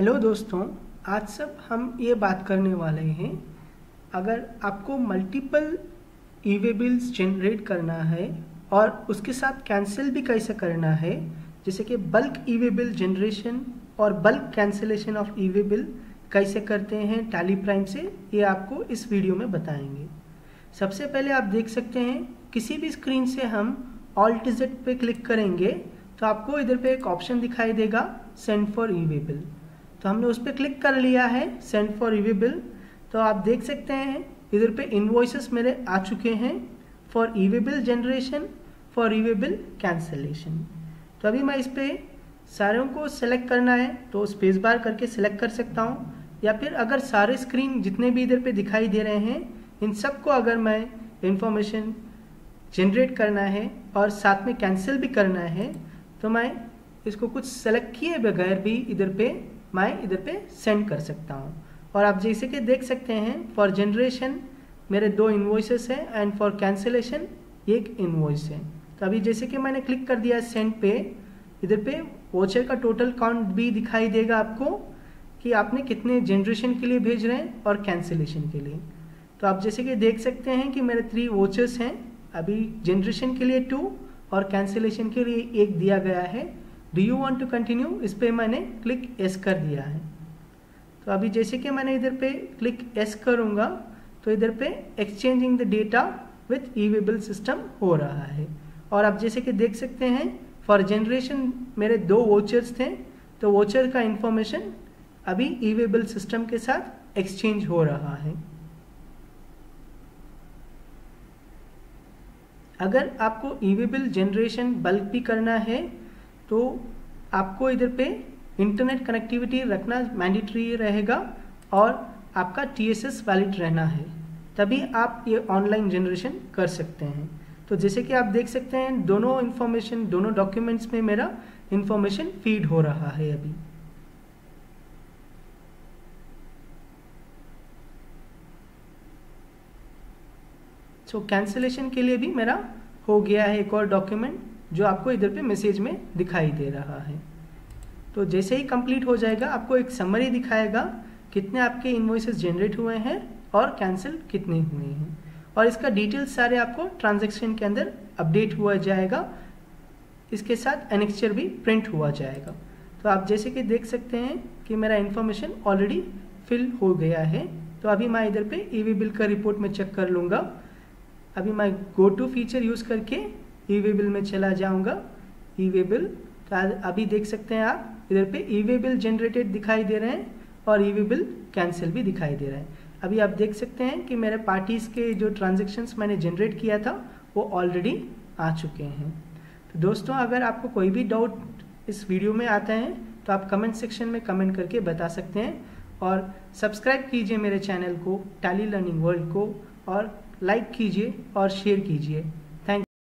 Hello दोस्तों, आज सब हम ये बात करने वाले हैं। अगर आपको multiple e way bills generate करना है और उसके साथ कैंसिल भी कैसे करना है, जैसे कि bulk e way bill generation और bulk cancellation of e way bill कैसे करते हैं टैली प्राइम से, ये आपको इस वीडियो में बताएँगे। सबसे पहले आप देख सकते हैं, किसी भी स्क्रीन से हम ऑल्ट जेड पे क्लिक करेंगे तो आपको इधर पे एक ऑप्शन दिखाई देगा send for e way bill तो हमने उस पर क्लिक कर लिया है सेंड फॉर वे बिल तो आप देख सकते हैं, इधर पे इन्वॉइसेस मेरे आ चुके हैं for e bill generation for way bill cancellation तो अभी मैं इस पर सारों को सिलेक्ट करना है तो स्पेस बार करके सिलेक्ट कर सकता हूँ. या फिर अगर सारे स्क्रीन जितने भी इधर पे दिखाई दे रहे हैं, इन सबको अगर मैं इन्फॉर्मेशन जनरेट करना है और साथ में कैंसिल भी करना है तो मैं इसको कुछ सेलेक्ट किए बगैर भी इधर पे मैं इधर पे सेंड कर सकता हूँ। और आप जैसे कि देख सकते हैं फॉर जनरेशन मेरे दो इन्वॉइसेस हैं एंड फॉर कैंसिलेशन एक इन्वॉइस है। तो अभी जैसे कि मैंने क्लिक कर दिया सेंड पे, इधर पे वोचर का टोटल काउंट भी दिखाई देगा आपको कि आपने कितने जनरेशन के लिए भेज रहे हैं और कैंसिलेशन के लिए। तो आप जैसे कि देख सकते हैं कि मेरे थ्री वोचर्स हैं। अभी जनरेशन के लिए टू और कैंसिलेशन के लिए एक दिया गया है। Do you want to continue इस पर मैंने क्लिक एस कर दिया है। तो अभी जैसे कि मैंने इधर पे क्लिक एस करूँगा तो इधर पे exchanging the data with e way bill system हो रहा है। और आप जैसे कि देख सकते हैं फॉर जनरेशन मेरे दो वोचर्स थे तो वोचर का इंफॉर्मेशन अभी ईवेबल सिस्टम के साथ एक्सचेंज हो रहा है। अगर आपको ईवेबल जनरेशन बल्क भी करना है तो आपको इधर पे इंटरनेट कनेक्टिविटी रखना मैंडेटरी रहेगा और आपका टीएसएस वैलिड रहना है। तभी आप ये ऑनलाइन जनरेशन कर सकते हैं। तो जैसे कि आप देख सकते हैं दोनों इन्फॉर्मेशन दोनों डॉक्यूमेंट्स में मेरा इन्फॉर्मेशन फ़ीड हो रहा है अभी। सो so, कैंसिलेशन के लिए भी मेरा हो गया है एक और डॉक्यूमेंट जो आपको इधर पे मैसेज में दिखाई दे रहा है। तो जैसे ही कंप्लीट हो जाएगा, आपको एक समरी दिखाएगा कितने आपके इन्वॉइसेस जनरेट हुए हैं और कैंसिल कितने हुए हैं। और इसका डिटेल्स सारे आपको ट्रांजेक्शन के अंदर अपडेट हुआ जाएगा। इसके साथ एनेक्चर भी प्रिंट हुआ जाएगा। तो आप जैसे कि देख सकते हैं कि मेरा इन्फॉर्मेशन ऑलरेडी फिल हो गया है। तो अभी मैं इधर पे ईवी बिल का रिपोर्ट में चेक कर लूँगा। अभी मैं गो टू फीचर यूज़ करके ई वे बिल में चला जाऊँगा। ई वे बिल तो अभी देख सकते हैं आप, इधर पे ई वे बिल जनरेटेड दिखाई दे रहे हैं और ई वे बिल कैंसिल भी दिखाई दे रहे हैं। अभी आप देख सकते हैं कि मेरे पार्टीज़ के जो ट्रांजेक्शन्स मैंने जनरेट किया था, वो ऑलरेडी आ चुके हैं। तो दोस्तों, अगर आपको कोई भी डाउट इस वीडियो में आता है तो आप कमेंट सेक्शन में कमेंट करके बता सकते हैं। और सब्सक्राइब कीजिए मेरे चैनल को टैली लर्निंग वर्ल्ड को, और लाइक कीजिए और शेयर कीजिए।